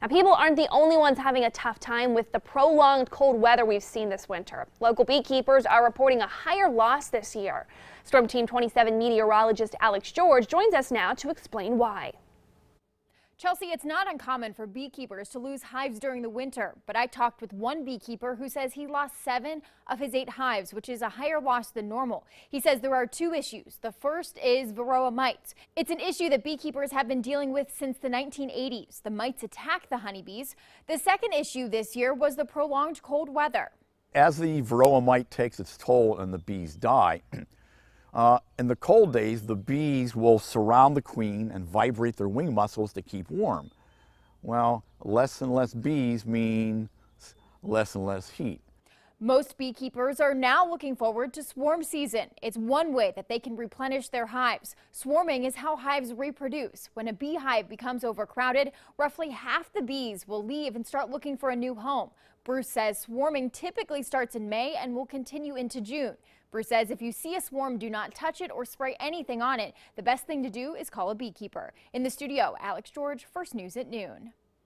Now, people aren't the only ones having a tough time with the prolonged cold weather we've seen this winter. Local beekeepers are reporting a higher loss this year. Storm Team 27 meteorologist Alex George joins us now to explain why. Chelsea, it's not uncommon for beekeepers to lose hives during the winter, but I talked with one beekeeper who says he lost seven of his eight hives, which is a higher loss than normal. He says there are two issues. The first is Varroa mites. It's an issue that beekeepers have been dealing with since the 1980s. The mites attack the honeybees. The second issue this year was the prolonged cold weather. As the Varroa mite takes its toll and the bees die, Uh, in the cold days, the bees will surround the queen and vibrate their wing muscles to keep warm. Well, less and less bees means less and less heat. Most beekeepers are now looking forward to swarm season. It's one way that they can replenish their hives. Swarming is how hives reproduce. When a beehive becomes overcrowded, roughly half the bees will leave and start looking for a new home. Bruce says swarming typically starts in May and will continue into June. Bruce says if you see a swarm, do not touch it or spray anything on it. The best thing to do is call a beekeeper. In the studio, Alex George, First News at noon.